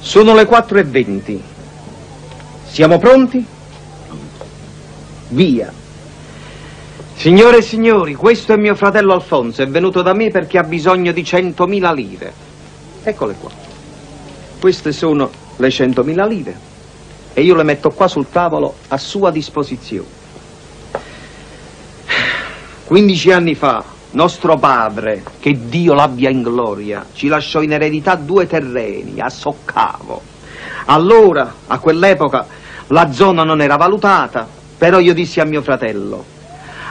Sono le 4.20. Siamo pronti? Via. Signore e signori, questo è mio fratello Alfonso, è venuto da me perché ha bisogno di 100.000 lire. Eccole qua. Queste sono le 100.000 lire e io le metto qua sul tavolo a sua disposizione. 15 anni fa, nostro padre, che Dio l'abbia in gloria, ci lasciò in eredità due terreni a Soccavo. Allora, a quell'epoca, la zona non era valutata, però io dissi a mio fratello,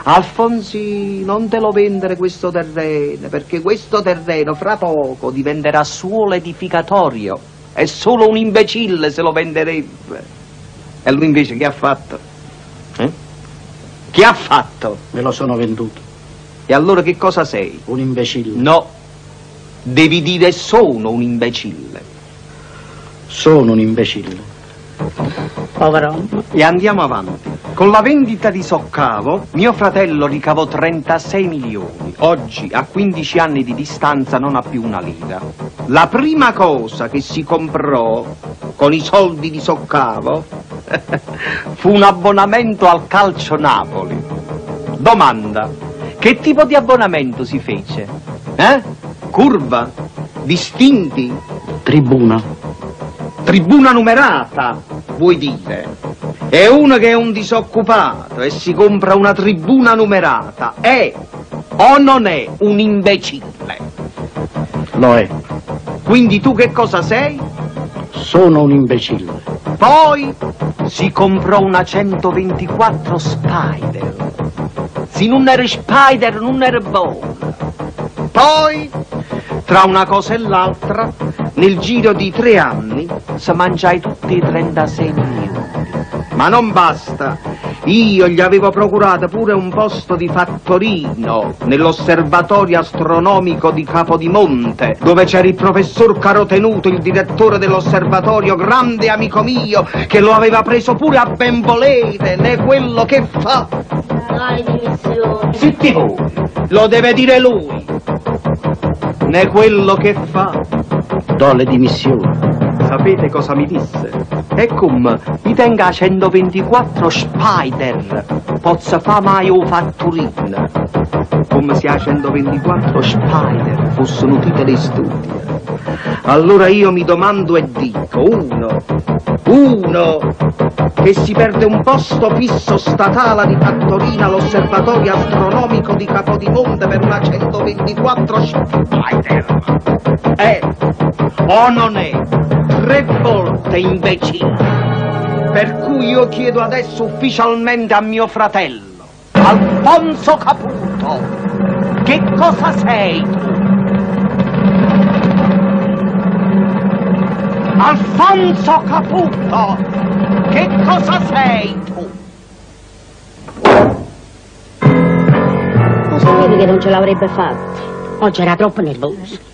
Alfonsi, non te lo vendere questo terreno, perché questo terreno fra poco diventerà suolo edificatorio e solo un imbecille se lo venderebbe. E lui invece che ha fatto? Eh? Che ha fatto? Me lo sono venduto. E allora che cosa sei? Un imbecille. No, devi dire sono un imbecille. Sono un imbecille. Povero. E andiamo avanti. Con la vendita di Soccavo, mio fratello ricavò 36 milioni. Oggi, a 15 anni di distanza, non ha più una lira. La prima cosa che si comprò con i soldi di Soccavo fu un abbonamento al Calcio Napoli. Domanda, che tipo di abbonamento si fece? Eh? Curva? Distinti? Tribuna. Tribuna numerata, vuoi dire? E uno che è un disoccupato e si compra una tribuna numerata è o non è un imbecille? Lo è. Quindi tu che cosa sei? Sono un imbecille. Poi si comprò una 124 Spider. Se non era Spider non era buono. Poi, tra una cosa e l'altra, nel giro di tre anni, si mangiai tutti i 36 milioni. Ma non basta. Io gli avevo procurato pure un posto di fattorino nell'osservatorio astronomico di Capodimonte, dove c'era il professor Carotenuto, il direttore dell'osservatorio, grande amico mio, che lo aveva preso pure a ben volere, né quello che fa. Dai, dimissioni. Zitti voi, lo deve dire lui, né quello che fa. Do le dimissioni. Sapete cosa mi disse? E come mi tenga a 124 spider, pozza fa mai o fatturina. Come se a 124 spider fossero titoli studi. Allora io mi domando e dico, uno, uno, che si perde un posto fisso statale di fattorina all'osservatorio astronomico di Capodimonte per una 124 spider. È o non è tre volte imbecille. Per cui io chiedo adesso ufficialmente a mio fratello, Alfonso Caputo, che cosa sei tu? Alfonso Caputo, che cosa sei tu? Lo sapevi che non ce l'avrebbe fatta. Oggi era troppo nervoso.